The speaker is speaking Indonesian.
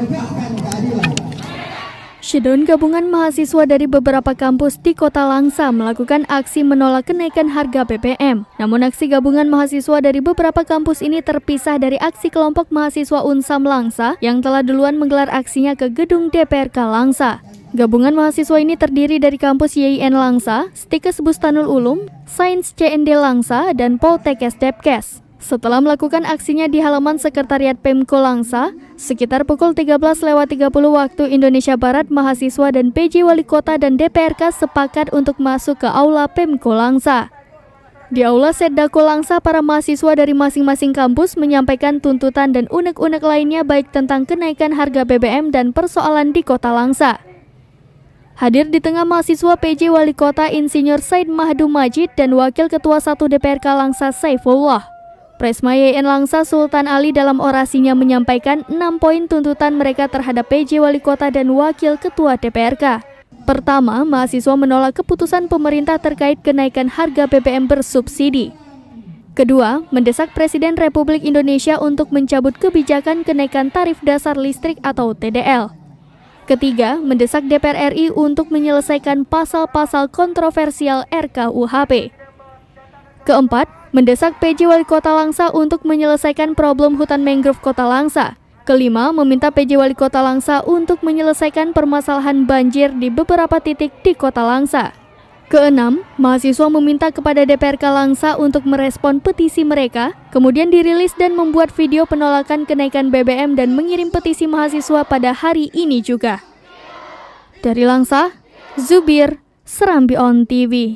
menegakkan keadilan. Gabungan mahasiswa dari beberapa kampus di Kota Langsa melakukan aksi menolak kenaikan harga BBM. Namun aksi gabungan mahasiswa dari beberapa kampus ini terpisah dari aksi kelompok mahasiswa Unsam Langsa yang telah duluan menggelar aksinya ke gedung DPRK Langsa. Gabungan mahasiswa ini terdiri dari kampus YIN Langsa, Stikes Bustanul Ulum, Sains CND Langsa, dan Poltekkes Depkes. Setelah melakukan aksinya di halaman Sekretariat Pemko Langsa, sekitar pukul 13 lewat 30 waktu Indonesia Barat, mahasiswa dan PJ Wali Kota dan DPRK sepakat untuk masuk ke Aula Pemko Langsa. Di Aula Sedako Langsa, para mahasiswa dari masing-masing kampus menyampaikan tuntutan dan unek-unek lainnya baik tentang kenaikan harga BBM dan persoalan di Kota Langsa. Hadir di tengah mahasiswa PJ Wali Kota Insinyur Said Mahdu Majid dan Wakil Ketua 1 DPRK Langsa Saifullah. Presma YN Langsa Sultan Ali dalam orasinya menyampaikan enam poin tuntutan mereka terhadap PJ Wali Kota dan Wakil Ketua DPRK. Pertama, mahasiswa menolak keputusan pemerintah terkait kenaikan harga BBM bersubsidi. Kedua, mendesak Presiden Republik Indonesia untuk mencabut kebijakan kenaikan tarif dasar listrik atau TDL. Ketiga, mendesak DPR RI untuk menyelesaikan pasal-pasal kontroversial RKUHP. Keempat, mendesak PJ Wali Kota Langsa untuk menyelesaikan problem hutan mangrove Kota Langsa. Kelima, meminta PJ Wali Kota Langsa untuk menyelesaikan permasalahan banjir di beberapa titik di Kota Langsa. Keenam, mahasiswa meminta kepada DPRK Langsa untuk merespon petisi mereka, kemudian dirilis dan membuat video penolakan kenaikan BBM dan mengirim petisi mahasiswa pada hari ini juga. Dari Langsa, Zubir, Serambi On TV.